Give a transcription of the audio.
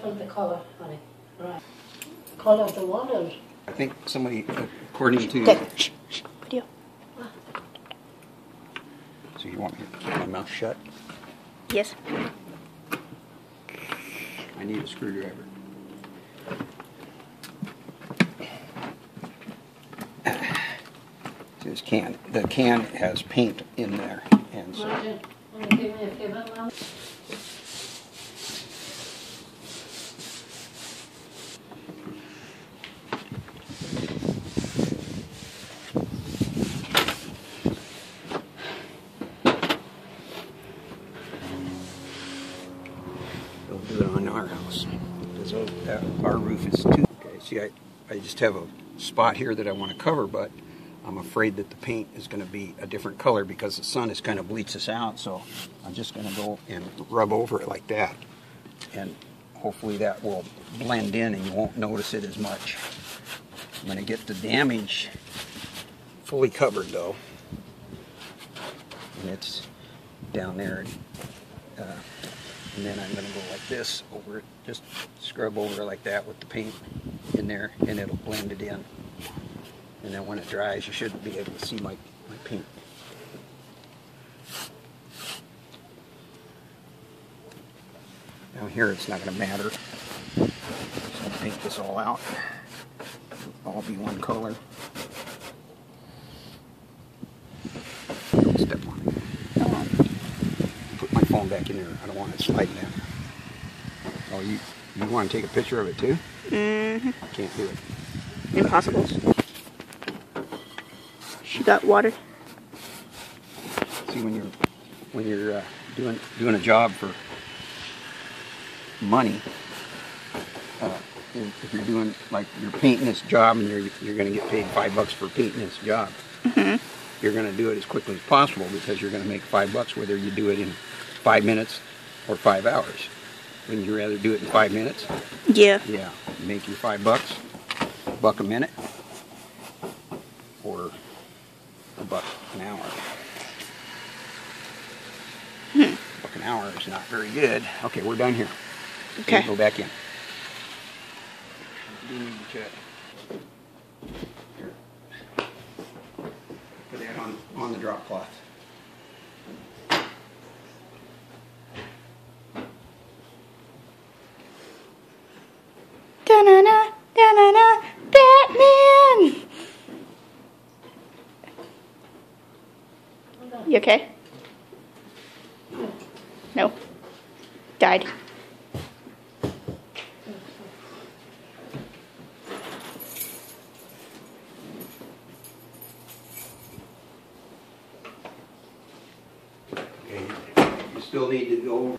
different the colour on it. Right. Colour of the waters. I think somebody, uh, according to, Okay. Shh, shh. Video. so you want me to keep my mouth shut? Yes. I need a screwdriver. This can, the can has paint in there, and so, Roger, want to give me a favour now? They'll do it on our house. Because that- our roof is too, okay, see, I, I just have a spot here that I want to cover, but I'm afraid that the paint is going to be a different color because the sun has kind of bleached this out, so I'm just going to go and rub over it like that. And hopefully that will blend in and you won't notice it as much. I'm going to get the damage fully covered though. And it's down there. Uh, and then I'm going to go like this over it, just scrub over like that with the paint in there, and it'll blend it in. And then when it dries, you shouldn't be able to see my, my paint. Down here, it's not going to matter. So I'll paint this all out. It'll all be one color. Step on it. Um, put my phone back in there. I don't want it sliding down. Oh, you you want to take a picture of it too? Mm-hmm. Can't do it. Impossible. She got water. See when you're when you're uh, doing doing a job for money. Uh, if if you're doing like you're painting this job and you're you're going to get paid five bucks for painting this job, mm -hmm. you're going to do it as quickly as possible because you're going to make five bucks whether you do it in five minutes or five hours. Wouldn't you rather do it in five minutes? Yeah. Yeah, make your five bucks, a buck a minute, or a buck an hour. Hmm. Buck an hour is not very good. Okay, we're done here. Okay. Go back in. Do need to check. Put that on, on the drop cloth. Okay? No. Died. Okay. You still need to go